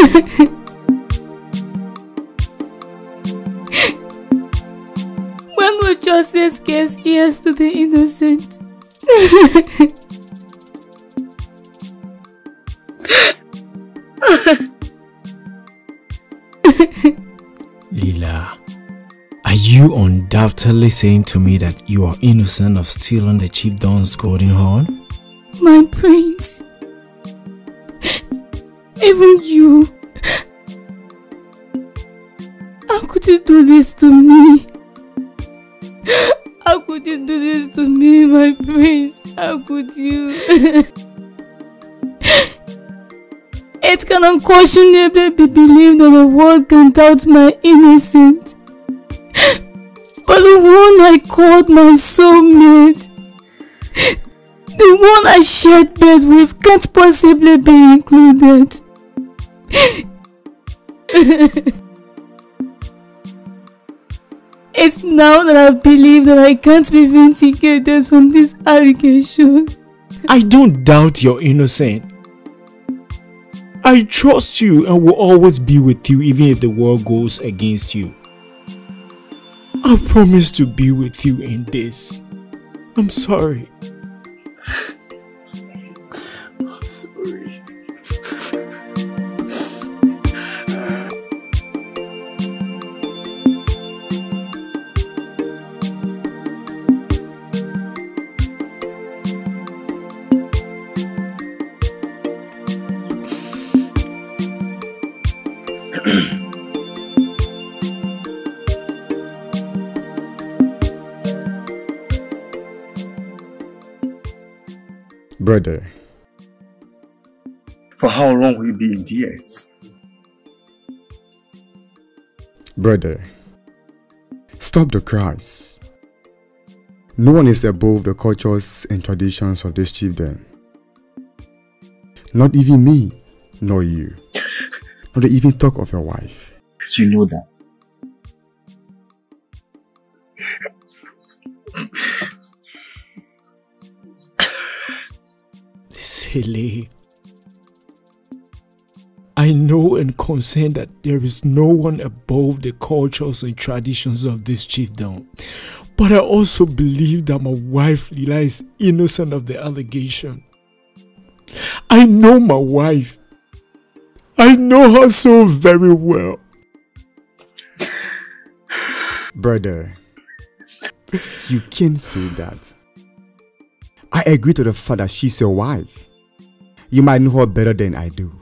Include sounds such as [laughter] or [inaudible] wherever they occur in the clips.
[laughs] when will justice gives ears to the innocent? Lila, are you undoubtedly saying to me that you are innocent of stealing the chiefdom's golden horn? My prince. Even you. How could you do this to me? How could you do this to me, my prince? How could you? it can unquestionably be believed that the world can doubt my innocence. But the one I called my soulmate, the one I shared bed with can't possibly be included. [laughs] it's now that I believe that I can't be vindicated from this allegation. I don't doubt your innocence. I trust you and will always be with you even if the world goes against you. I promise to be with you in this. I'm sorry. Brother, For how long will you be in tears? brother, stop the cries. No one is above the cultures and traditions of this chieftain. Not even me, nor you. [laughs] Not even talk of your wife. You know that. Silly. I know and concern that there is no one above the cultures and traditions of this chiefdom. But I also believe that my wife Lila is innocent of the allegation. I know my wife. I know her so very well. Brother, you can't say that. I agree to the fact that she's your wife. You might know her better than I do.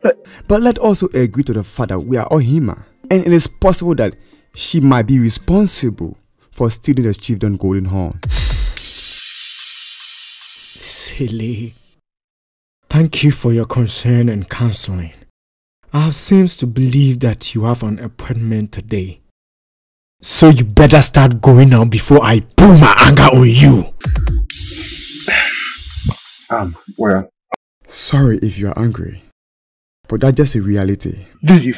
But, but let also agree to the fact that we are all human. And it is possible that she might be responsible for stealing the chieftain golden horn. Silly. Thank you for your concern and counseling. I have seems to believe that you have an appointment today. So you better start going now before I pull my anger on you. Um, well, Sorry if you are angry, but that's just a reality. Kumbari,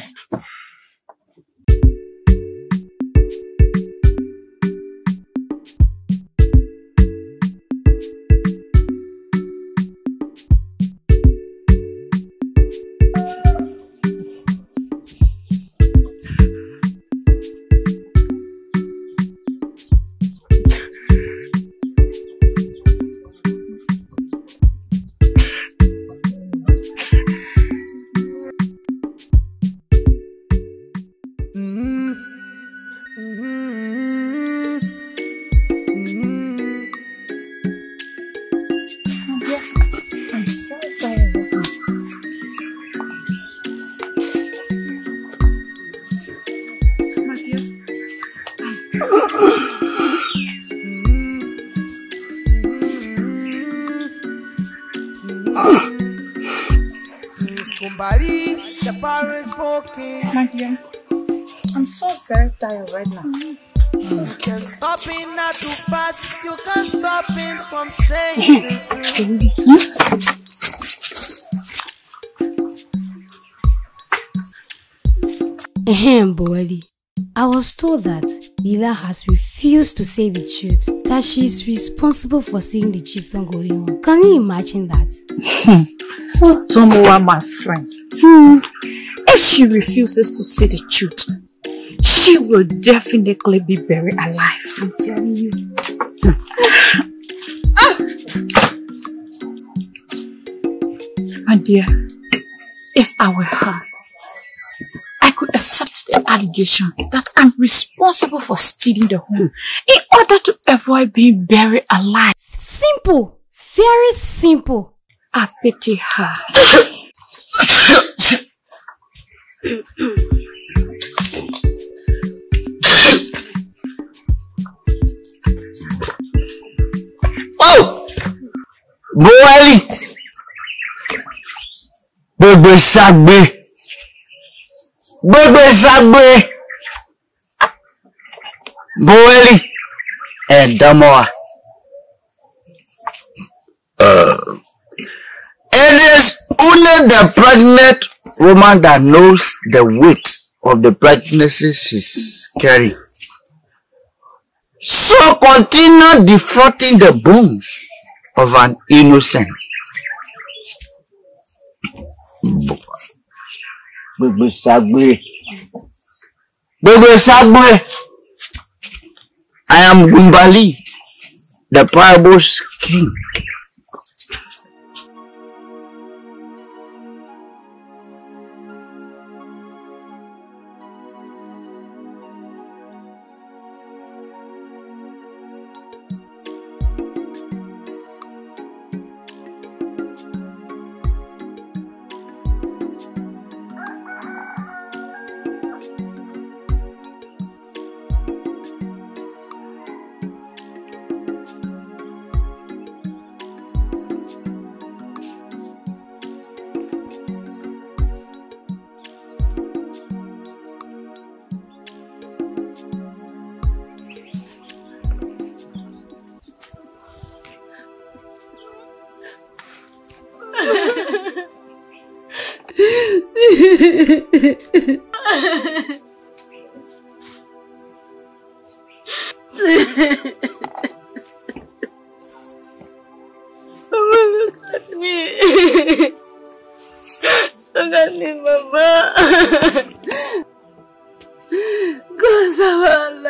My I'm so very tired right now. You can stop it not to pass. You can stop it from saying. Ahem, Boali. I was told that Lila has refused to say the truth, that she is responsible for seeing the chieftain going on. Can you imagine that? [laughs] Tomowa, my friend. Hmm. If she refuses to see the truth, she will definitely be buried alive. I'm telling you. Ah. My dear, if I were her, allegation that I'm responsible for stealing the home in order to avoid being buried alive. Simple. Very simple. I pity her. Oh! Boeli! Gbogbo ṣagbe! Gbogbo ṣagbe! Boeli! Ẹ̀dọ́mọ wa. It is only the pregnant woman that knows the weight of the pregnancy she's carrying. So continue defrauding the bones of an innocent. Gbogbo sagbe. Gbogbo sagbe. I am Gumbali, the parable's king.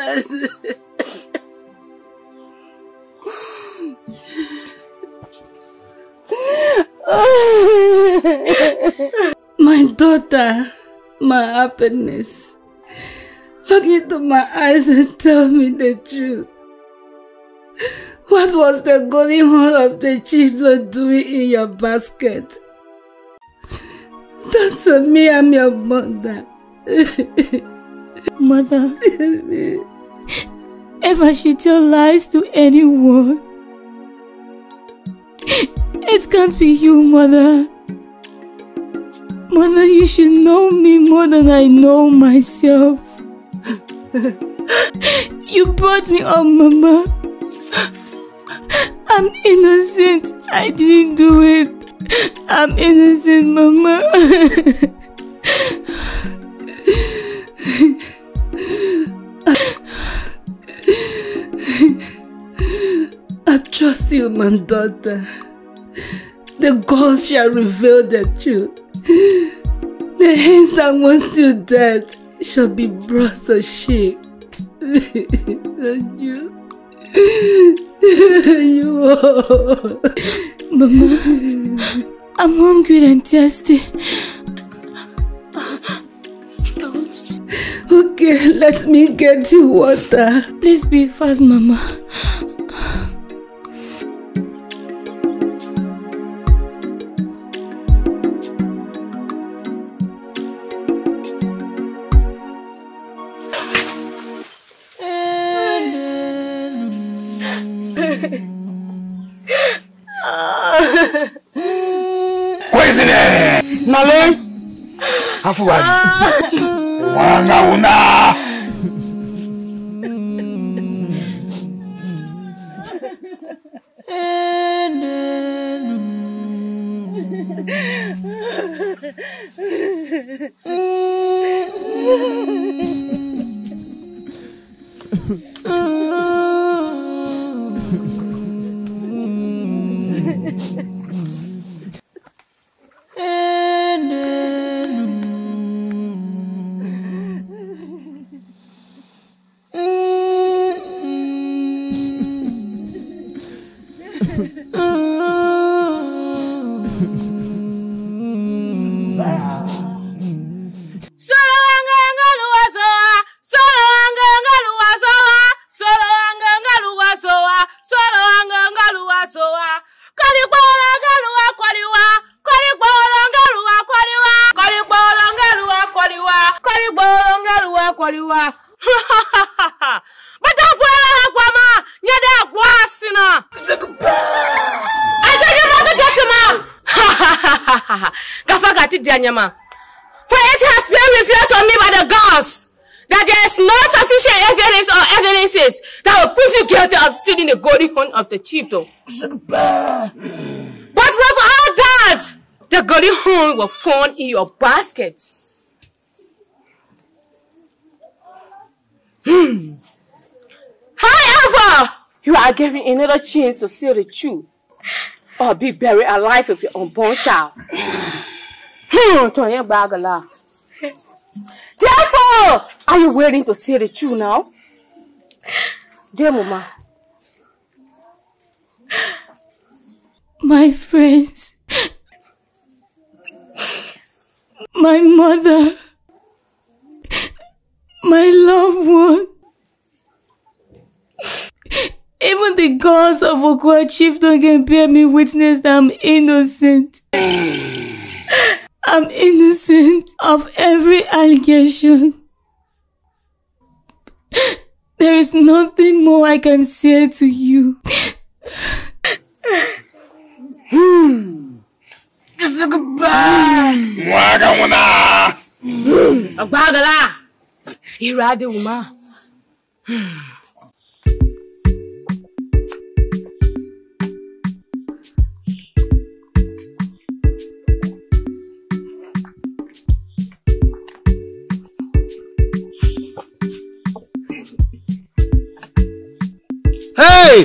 Allah. My daughter, my happiness. Look into my eyes and tell me the truth. What was the golden horn of the children doing in your basket? That's for me, I'm your mother. [laughs] mother, ever she tell lies to anyone, it can't be you, mother. Mother, you should know me more than I know myself. [laughs] you brought me up, Mama. I'm innocent. I didn't do it. I'm innocent, Mama. [laughs] I trust you, my daughter. The gods shall reveal the truth. The hands that want you dead shall be brought to shame. You, you are. Mama, I'm hungry and thirsty. Okay, let me get you water. Please be fast, Mama. malai afuwani. Ah. Wanga una gods that there is no sufficient evidence or evidences that will prove you guilty of stealing the golden horn of the chief, though. But with all that, the golden horn will fall in your basket. Hmm. However, you are given another chance to see the truth or be buried alive with your unborn child. Hmm, Bagala. Therefore, are you willing to see the truth now? Dear Mama. My friends, my mother, my loved one, even the gods of Okwa Chieftain can bear me witness that I'm innocent. I'm innocent of every allegation. There is nothing more I can say to you. Hmm. Agbagala. Irade Uma. Hey!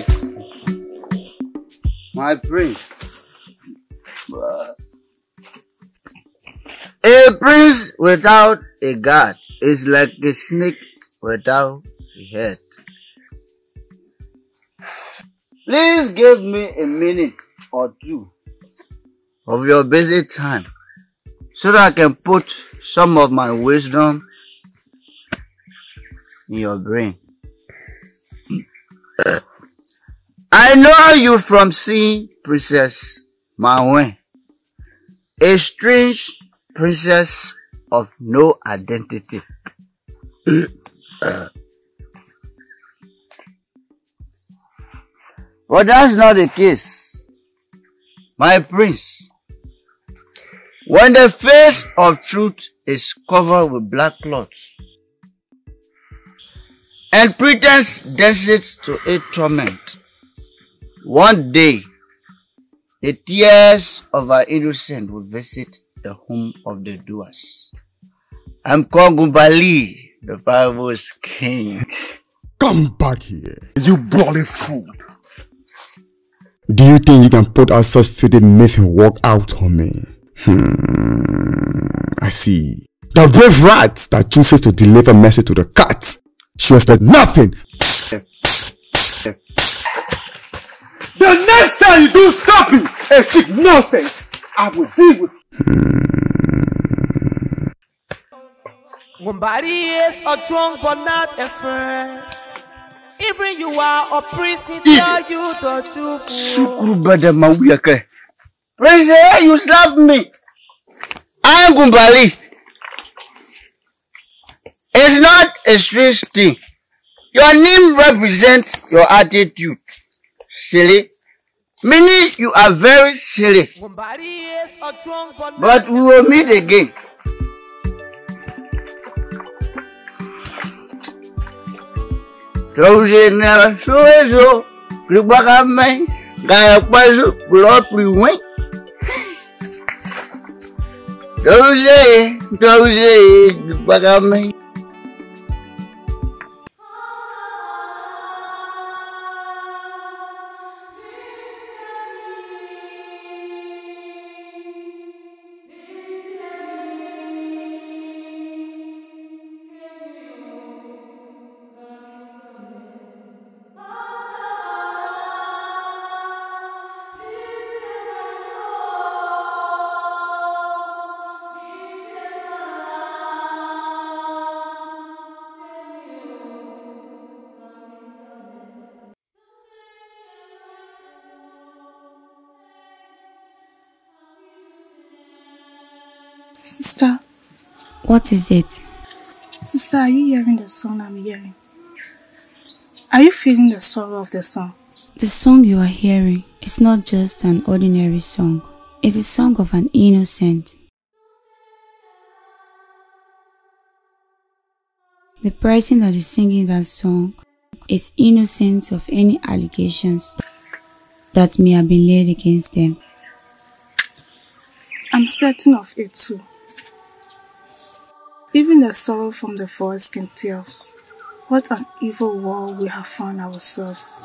My prince. A prince without a guard is like a snake without a head. Please give me a minute or two of your busy time so that I can put some of my wisdom in your brain. I know you from seeing Princess Mawen, a strange princess of no identity. [clears throat] but that's not the case. My prince, when the face of truth is covered with black cloth, and pretense dances to a torment, one day, the tears of our innocent will visit the home of the doers. I'm Kongumbali, the Bible's king. Come back here. You bloody fool. Do you think you can put out such filthy myth and walk out on me? Hmm, I see. The brave rat that chooses to deliver message to the cat should expect nothing. The next time you do something and speak nonsense, I will deal with Wombari is a drunk but not a friend. Even you are a priest, he tell you the truth. Sukuru brother Mawuyake. President, you slapped me. I am Gumbali. It's not a strange thing. Your name represents your attitude. Silly. Meaning you are very silly. Wombari is a drunk but not But we will meet again. Trouxe nela, suezo, clipacamém, ganha quase próprio, hein? Trouxe, trouxe, What is it? Sister, are you hearing the song I'm hearing? Are you feeling the sorrow of the song? The song you are hearing is not just an ordinary song. It's a song of an innocent. The person that is singing that song is innocent of any allegations that may have been laid against them. I'm certain of it too. Even the sorrow from the forest can tell us what an evil world we have found ourselves.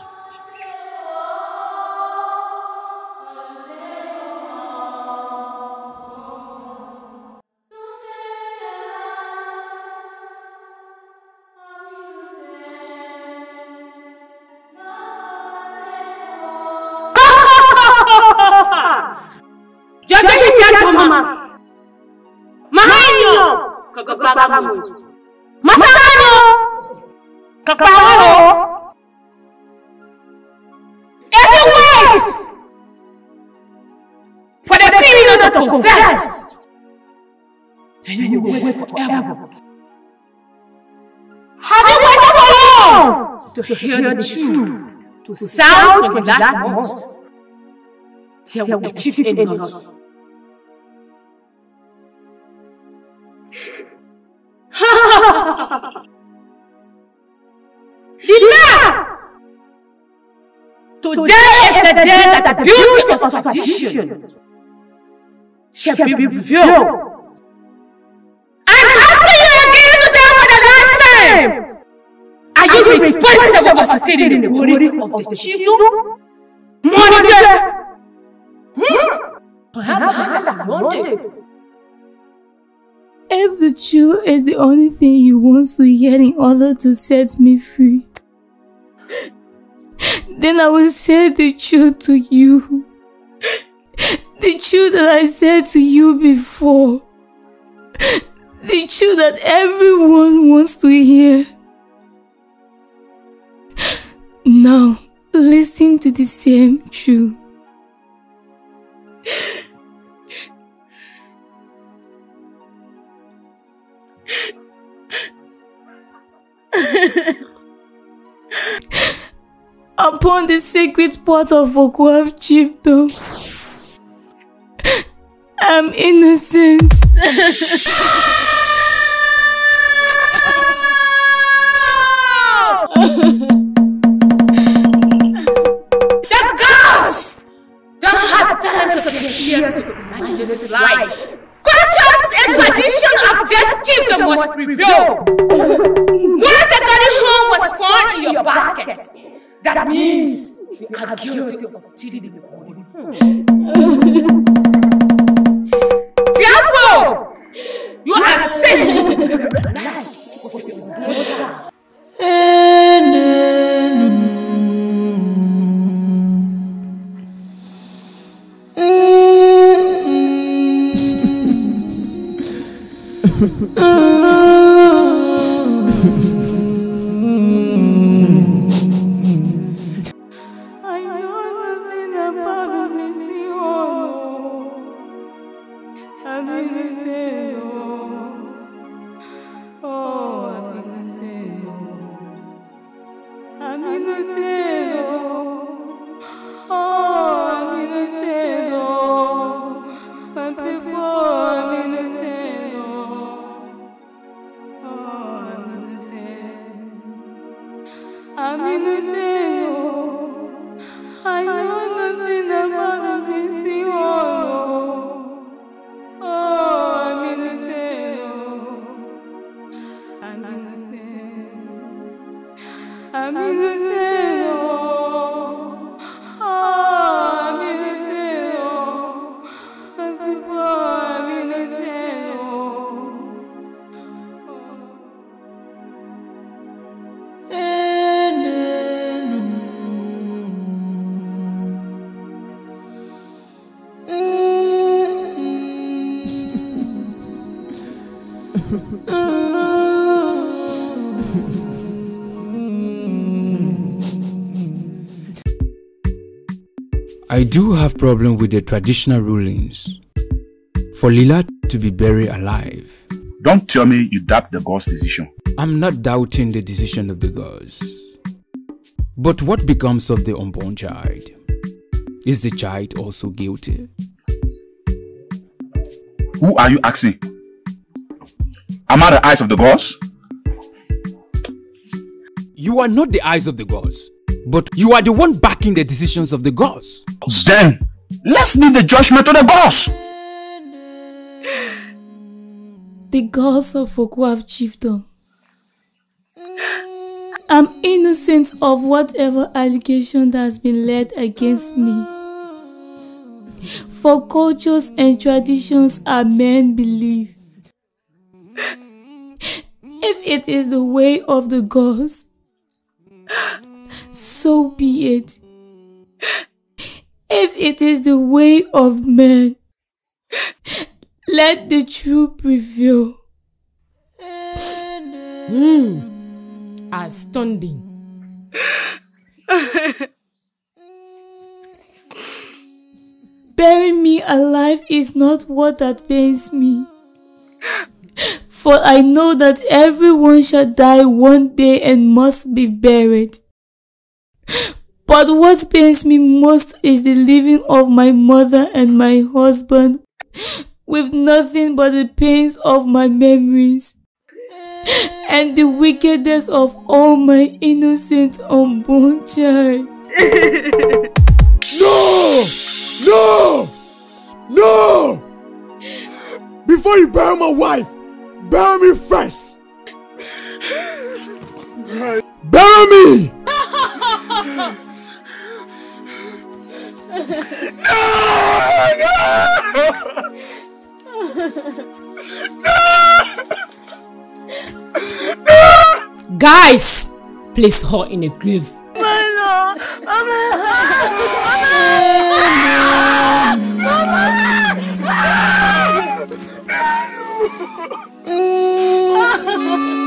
To hear the truth, to sound from the last month? Here will achieve a not. Dila! Today is the day that the beauty of tradition shall be revealed. I'm asking you again today for the last time. Are you responsible for stealing the glory of the chiefdom? Monitor! Hmm? If the truth is the only thing you want to hear in order to set me free, then I will say the truth to you. The truth that I said to you before. The truth that everyone wants to hear. Now, listen to the same truth. Upon the sacred pot of Okuaf chiefdom, I'm innocent. [laughs] have time to give ears to imaginative lies. Cultures and tradition of this chiefdom was revealed. Once the garden home was found in your basket, that means you are guilty of stealing the body. Therefore, you are sentenced to be alive. I Oh. [laughs] I do have problem with the traditional rulings. for Lila to be buried alive. Don't tell me you doubt the God's decision. I'm not doubting the decision of the gods. But what becomes of the unborn child? Is the child also guilty? Who are you asking? Am I the eyes of the gods? You are not the eyes of the gods, but you are the one backing the decisions of the gods. Then, let's leave the judgment to the gods. The gods of Okuaf chiefdom. I'm innocent of whatever allegation that has been laid against me. For cultures and traditions are men believe. If it is the way of the gods, so be it. If it is the way of men, let the truth prevail. Hmm. Astounding. Bury me alive is not what that pains me. For I know that everyone shall die one day and must be buried. But what pains me most is the leaving of my mother and my husband with nothing but the pains of my memories and the wickedness of all my innocent unborn child. No! No! No! Before you bury my wife, bury me first! Bury me! Guys, place her in a grave. mama mm.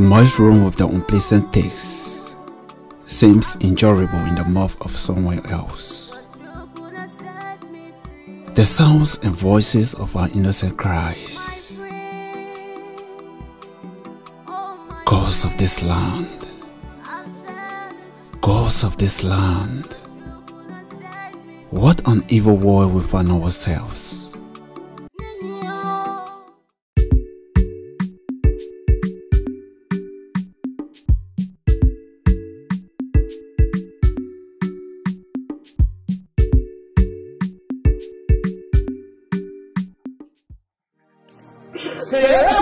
the mushroom with the unpleasant taste seems enjoyable in the mouth of someone else. The sounds and voices of our innocent cries, Ghosts of this land, Ghosts of this land, what an evil world we find ourselves. Pedro!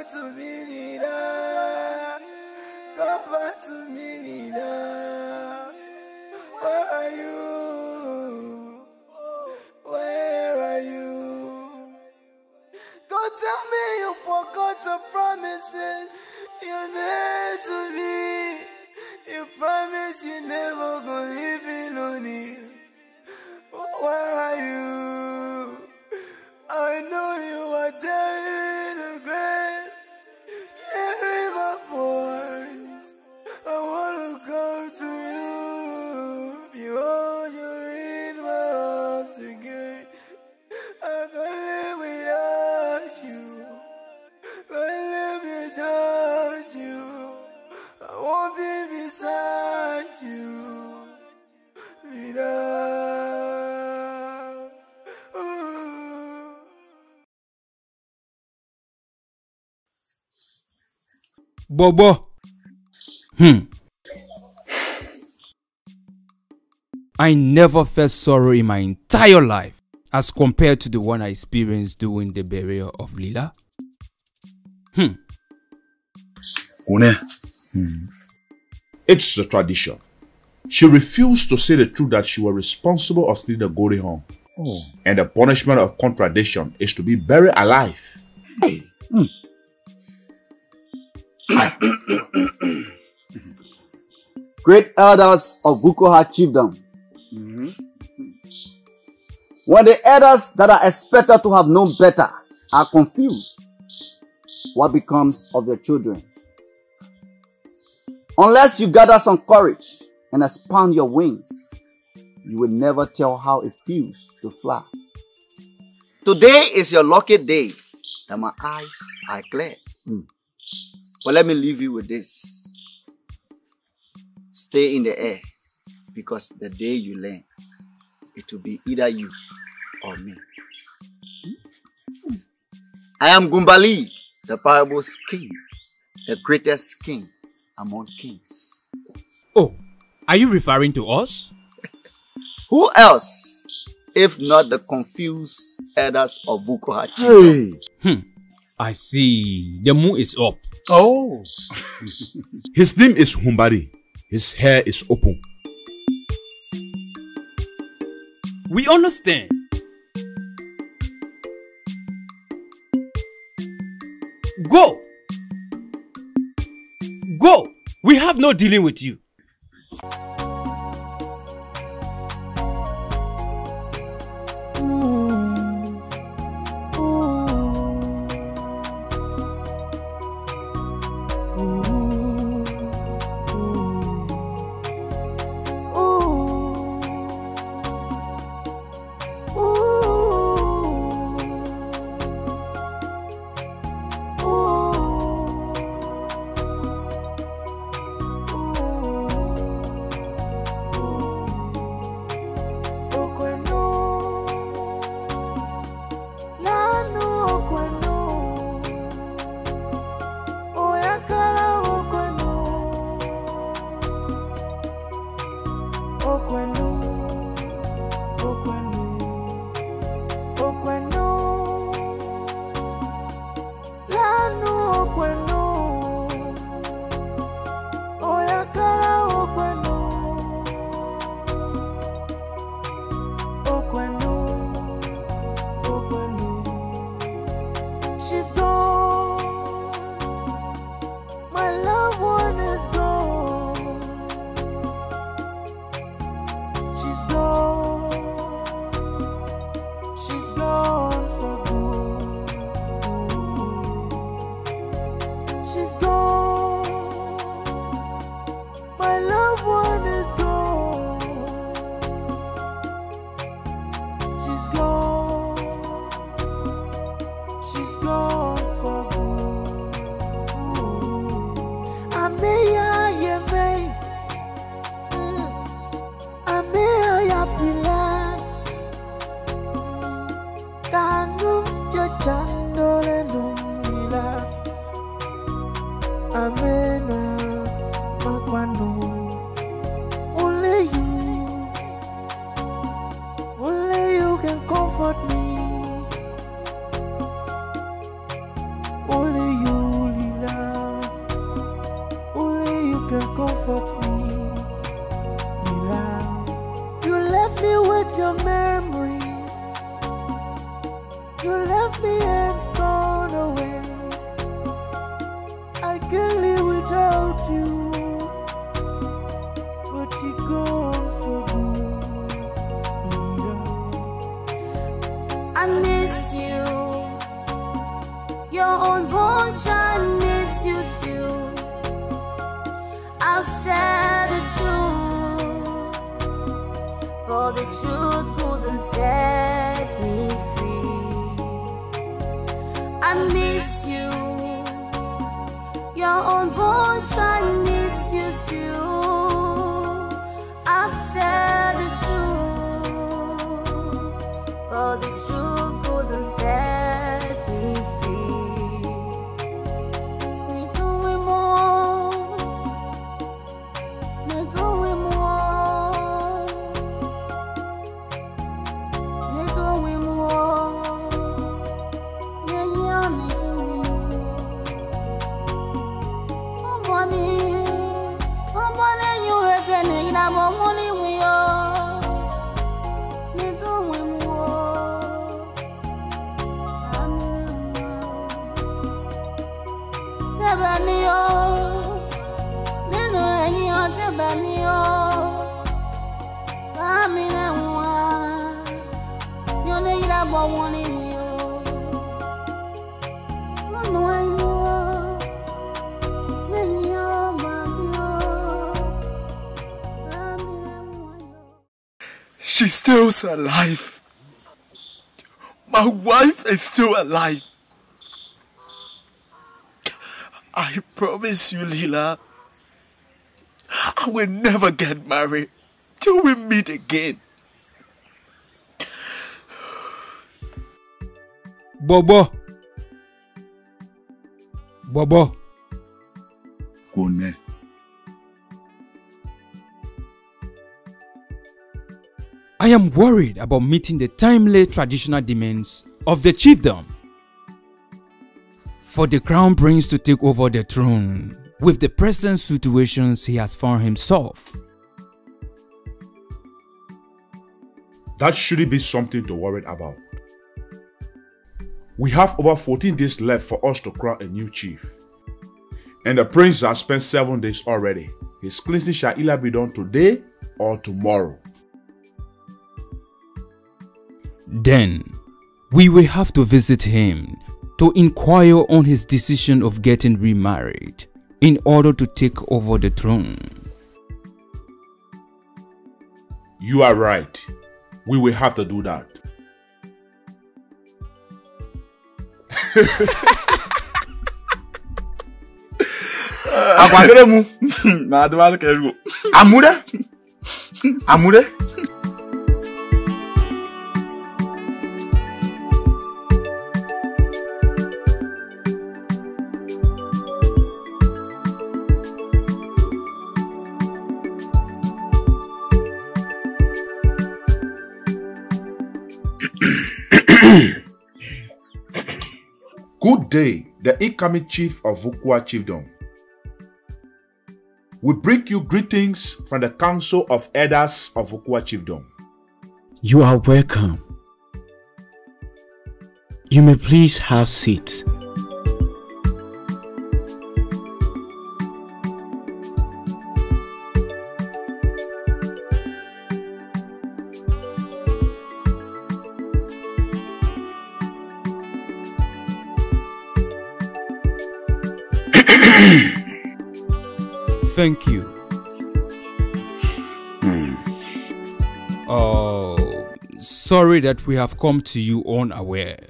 Back to me, Lina. Come back to me, Lina. Bobo. Hmm. I never felt sorrow in my entire life as compared to the one I experienced during the burial of Lila. Hmm. Une, it's a tradition. She refused to say the truth that she was responsible of stealing the golden horn. Oh. And the punishment of contradiction is to be buried alive. [clears throat] Great elders of Bukoha chiefdom. Mm-hmm. When the elders that are expected to have known better are confused, what becomes of their children? Unless you gather some courage and expand your wings, you will never tell how it feels to fly. Today is your lucky day that my eyes are clear. Mm. But let me leave you with this. Stay in the air because the day you learn, it will be either you or me. I am Gumbali, the parable's king, the greatest king among kings. Oh, are you referring to us? Who else, if not the confused elders of Bukohachi? Hmm. I see. The moon is up. Oh. His name is Humbari. His hair is open. We understand. Go! Go! We have no dealing with you. She's still alive. My wife is still alive. I promise you, Lila, I will never get married till we meet again. Bobo. Bobo. Kone. I am worried about meeting the timely traditional demands of the chiefdom. For the crown prince to take over the throne with the present situations he has found himself. That shouldn't be something to worry about. We have over 14 days left for us to crown a new chief. And the prince has spent 7 days already. His cleansing shall either be done today or tomorrow. Then we will have to visit him to inquire on his decision of getting remarried in order to take over the throne. You are right. We will have to do that. Akwagere [laughs] mu. Na adịmalụ ka erugo. [clears throat] Good day, the incoming chief of Vukwa Chiefdom. We bring you greetings from the Council of Elders of Vukwa Chiefdom. You are welcome. You may please have seats. [clears throat] Thank you. Hmm. Oh, sorry that we have come to you unaware.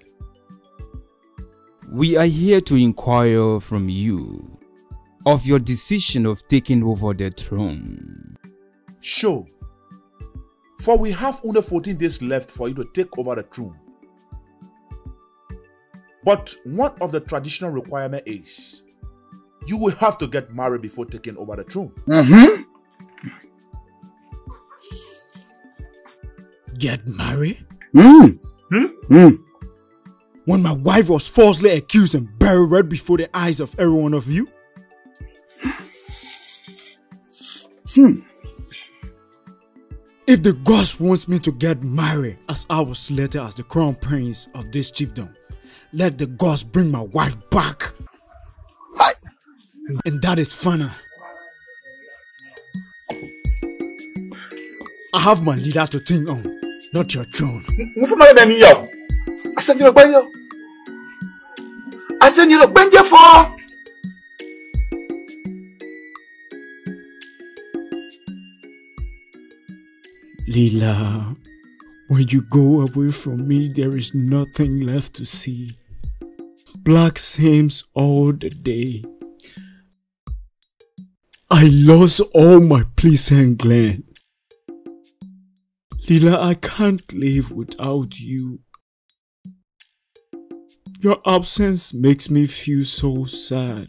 We are here to inquire from you of your decision of taking over the throne. Sure. For we have only 14 days left for you to take over the throne. But one of the traditional requirement is you will have to get married before taking over the throne. Mm-hmm. Get married? Mm. Mm. When my wife was falsely accused and buried right before the eyes of every one of you? Hmm. If the gods wants me to get married as I was selected as the crown prince of this chiefdom, let the gods bring my wife back. And that is funner. I have my leader to think on, not your throne. mo fẹ́ máa dẹni yà o asẹ́njẹ́ gbẹ́njẹ́ o asẹ́njẹ́ gbẹ́njẹ́ fọ́. Lila, when you go away from me, there is nothing left to see. Black seems all the day. I lost all my pleasant gland. Lila, I can't live without you. Your absence makes me feel so sad.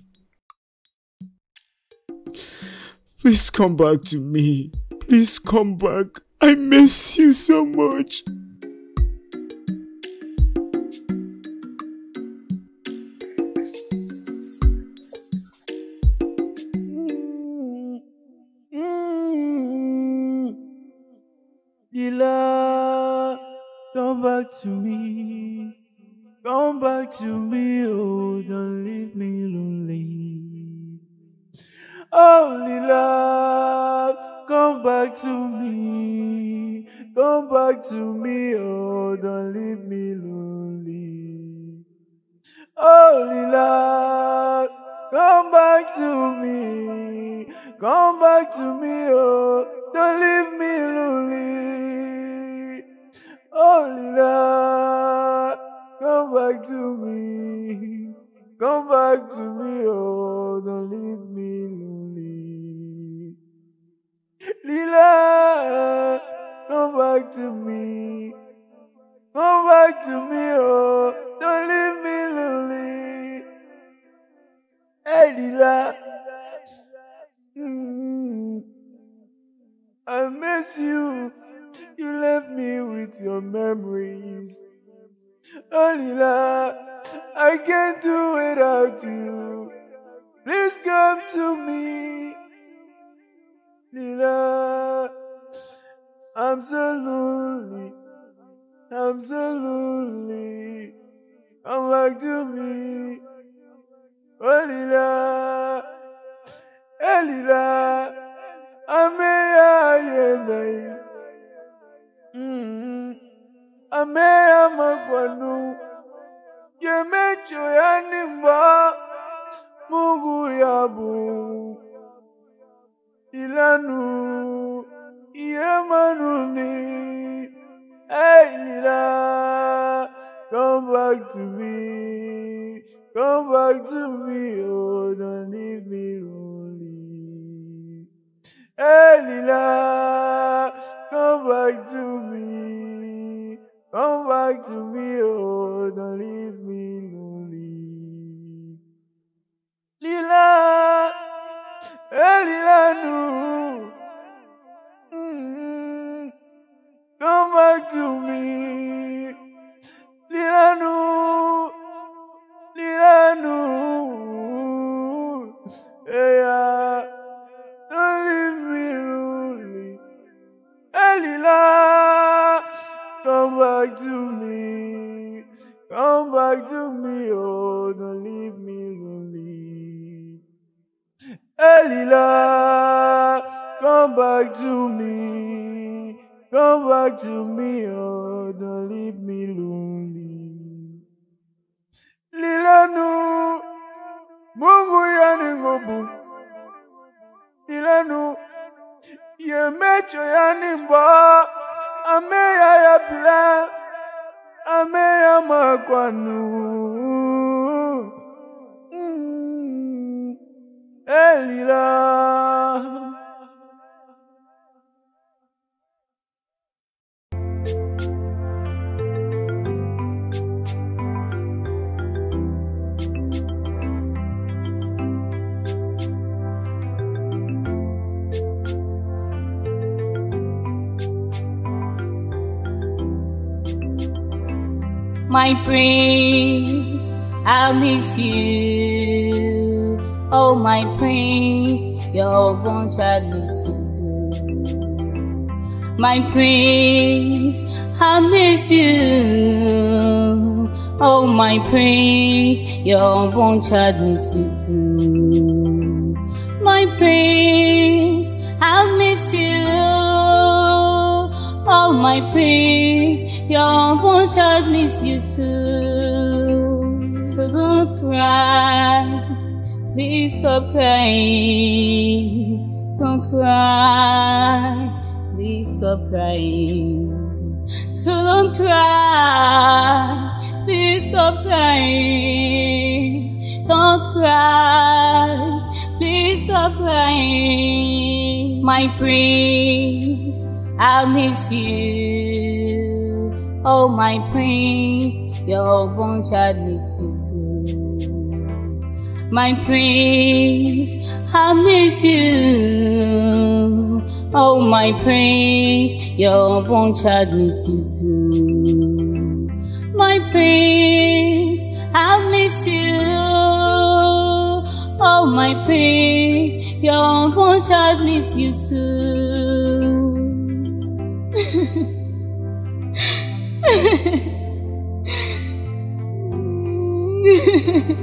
Please come back to me. Please come back. I miss you so much. You. Please come to me. Lila, I'm so lonely. I'm so lonely. Come back to me. Oh, Lila. Hey, Lila. Ameya yemei. Mm. Ameya makwanu. Yemecho yanimba. Mungu yabu. Ilanu. Yemanuni. Hey, Lila. Come back to me. Come back to me. Oh, don't leave me lonely. Hey, Lila. Come back to me. Come back to me. Oh, don't leave me lonely. Lila. Hey, Lila, no. Mm. Come back to me. Lila, no. Lila, no. Hey, yeah. Don't leave me lonely. Hey, Lila. Come back to me. Come back to me. Oh, don't leave me lonely. Hey, Lila. Come back to me. Come back to me. Oh, don't leave me lonely. Lila nu. Mungu yani ngobu. Lila nu. Yemecho yani Ame ya ya bila, ame ya makwanu. Mm. My prince, I'll miss you. Oh, my prince, your one child miss you too. My prince, I'll miss you. Oh, my prince, your one child miss you too. My prince, I'll miss. Oh, my prince, your one child miss you too. So don't cry, please stop crying. Don't cry, please stop crying. So don't cry, please stop crying. Don't cry, please stop crying. My prince, I'll miss you. Oh, my prince, your one child miss you too. My prince, I miss you. Oh, my prince, your one child miss you too. My prince, I miss you. Oh, my prince, your one child miss you too. Ha ha ha.